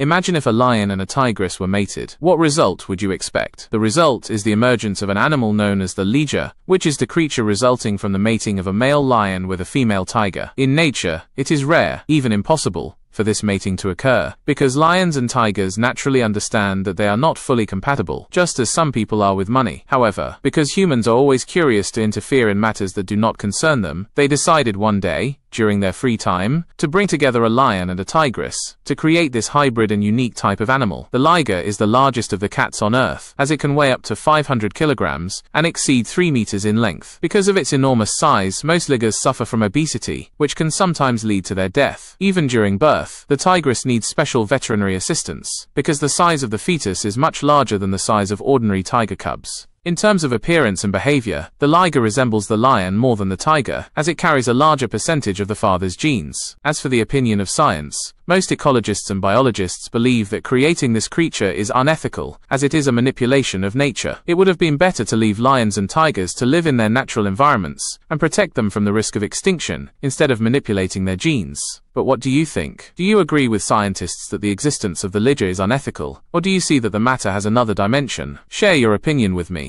Imagine if a lion and a tigress were mated. What result would you expect? The result is the emergence of an animal known as the liger, which is the creature resulting from the mating of a male lion with a female tiger. In nature, it is rare, even impossible, for this mating to occur, because lions and tigers naturally understand that they are not fully compatible, just as some people are with money. However, because humans are always curious to interfere in matters that do not concern them, they decided one day, during their free time, to bring together a lion and a tigress, to create this hybrid and unique type of animal. The liger is the largest of the cats on Earth, as it can weigh up to 500 kilograms, and exceed 3 meters in length. Because of its enormous size, most ligers suffer from obesity, which can sometimes lead to their death. Even during birth, the tigress needs special veterinary assistance, because the size of the fetus is much larger than the size of ordinary tiger cubs. In terms of appearance and behavior, the liger resembles the lion more than the tiger, as it carries a larger percentage of the father's genes. As for the opinion of science, most ecologists and biologists believe that creating this creature is unethical, as it is a manipulation of nature. It would have been better to leave lions and tigers to live in their natural environments, and protect them from the risk of extinction, instead of manipulating their genes. But what do you think? Do you agree with scientists that the existence of the liger is unethical, or do you see that the matter has another dimension? Share your opinion with me.